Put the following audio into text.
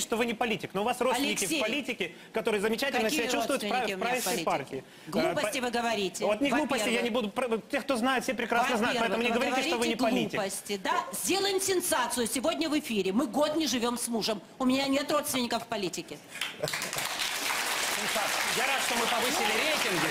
говорите, что вы не политик, но у вас родственники Алексей, в политике, которые замечательно себя чувствуют в, прав- в правительстве партии. Глупости а, вы говорите. Вот не глупости, я не буду... Те, кто знает, все прекрасно знают, поэтому не говорите, что вы не политик. глупости, да? Сделаем сенсацию сегодня в эфире. Мы год не живем с мужем. У меня нет родственников в политике. Я рад, что мы повысили рейтинги.